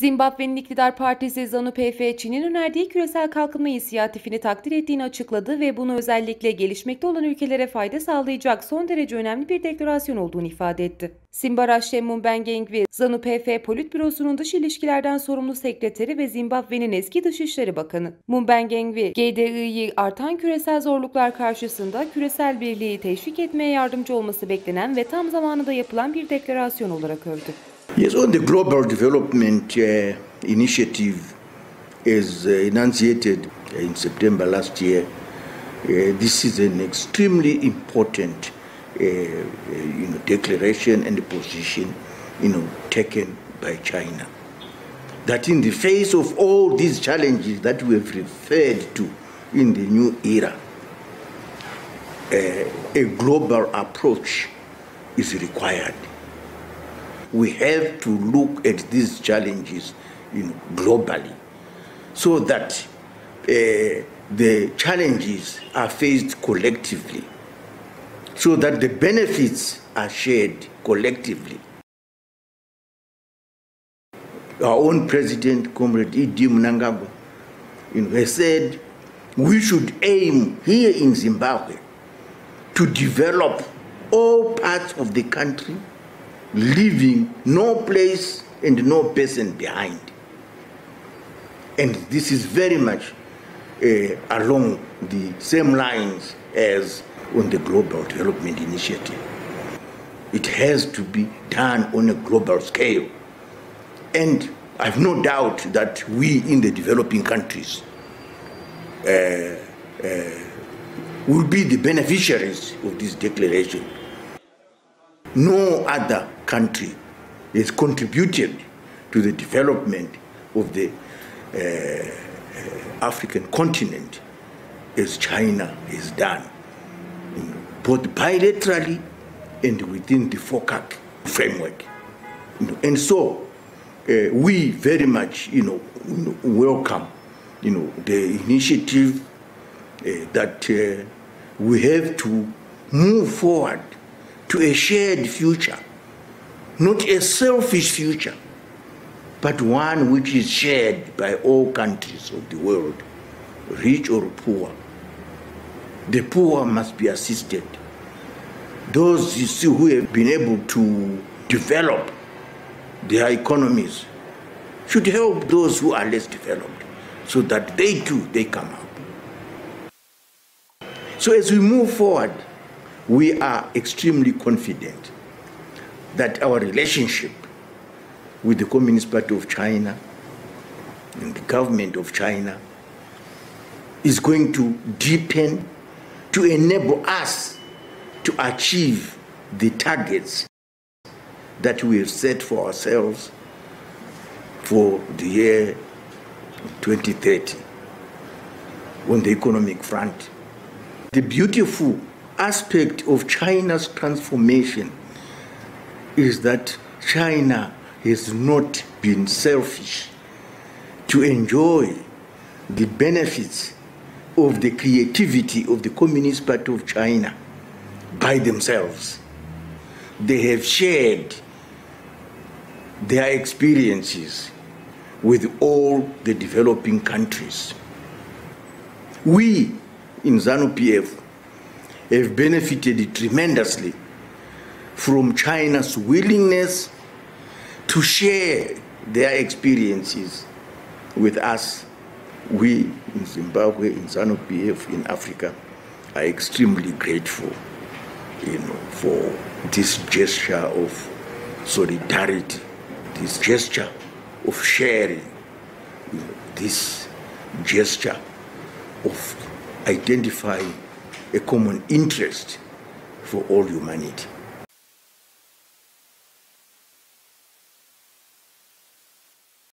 Zimbabwe'nin iktidar partisi ZANU-PF, Çin'in önerdiği küresel kalkınma inisiyatifini takdir ettiğini açıkladı ve bunu özellikle gelişmekte olan ülkelere fayda sağlayacak son derece önemli bir deklarasyon olduğunu ifade etti. Simbaraşe Mumbengengwi, ZANU-PF Politbürosu'nun dış ilişkilerden sorumlu sekreteri ve Zimbabwe'nin eski Dışişleri Bakanı. Mumbengengwi, GDI'yi artan küresel zorluklar karşısında küresel birliği teşvik etmeye yardımcı olması beklenen ve tam zamanında yapılan bir deklarasyon olarak övdü. Yes, on the global development uh, initiative, as uh, enunciated in September last year, uh, this is an extremely important uh, uh, you know, declaration and position you know, taken by China. That in the face of all these challenges that we have referred to in the new era, uh, a global approach is required we have to look at these challenges you know, globally so that uh, the challenges are faced collectively, so that the benefits are shared collectively. Our own president, Comrade E.D. Mnangagwa, you know, has said we should aim here in Zimbabwe to develop all parts of the country leaving no place and no person behind. And this is very much uh, along the same lines as on the Global Development Initiative. It has to be done on a global scale. And I have no doubt that we in the developing countries uh, uh, will be the beneficiaries of this declaration. No other country has contributed to the development of the uh, uh, African continent as China has done, both bilaterally and within the FOCAC framework. And so uh, we very much, you know, welcome, you know, the initiative uh, that uh, we have to move forward to a shared future not a selfish future, but one which is shared by all countries of the world, rich or poor. The poor must be assisted. Those you see who have been able to develop their economies should help those who are less developed so that they too they come up. So as we move forward, we are extremely confident that our relationship with the Communist Party of China and the government of China is going to deepen to enable us to achieve the targets that we have set for ourselves for the year 2030 on the economic front. The beautiful aspect of China's transformation is that China has not been selfish to enjoy the benefits of the creativity of the Communist Party of China by themselves. They have shared their experiences with all the developing countries. We in ZANU PF have benefited tremendously from China's willingness to share their experiences with us. We in Zimbabwe, in ZANU PF, in Africa, are extremely grateful you know, for this gesture of solidarity, this gesture of sharing, you know, this gesture of identifying a common interest for all humanity.